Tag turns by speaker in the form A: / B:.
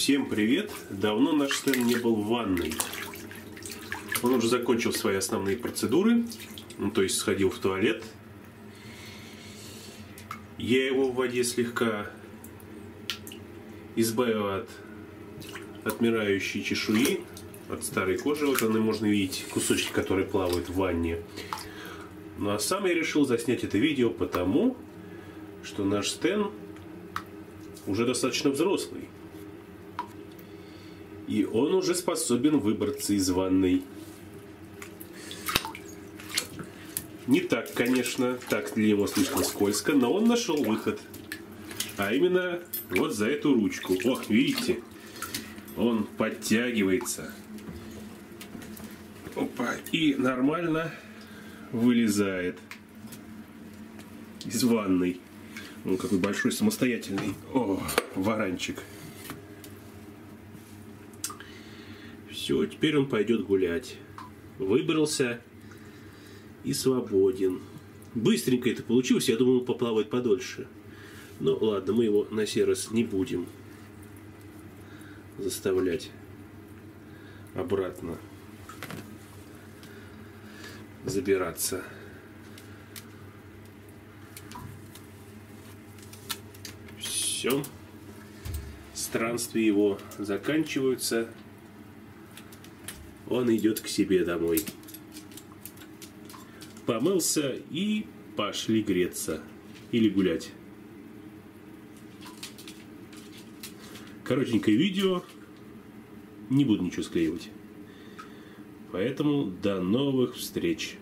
A: Всем привет! Давно наш Стэн не был в ванной. Он уже закончил свои основные процедуры, ну то есть сходил в туалет. Я его в воде слегка избавил от отмирающей чешуи, от старой кожи. Вот она можно видеть кусочки, которые плавают в ванне. Ну а сам я решил заснять это видео потому, что наш Стэн уже достаточно взрослый. И он уже способен выбраться из ванной. Не так, конечно, так для него слишком скользко, но он нашел выход. А именно вот за эту ручку. Ох, видите? Он подтягивается. Опа. И нормально вылезает из ванной. Он какой большой, самостоятельный. О, варанчик. Все, теперь он пойдет гулять. Выбрался и свободен. Быстренько это получилось, я думал, он поплавает подольше. Ну ладно, мы его на сей раз не будем заставлять обратно забираться. Все. Странствия его заканчиваются. Он идет к себе домой. Помылся и пошли греться. Или гулять. Коротенькое видео. Не буду ничего склеивать. Поэтому до новых встреч.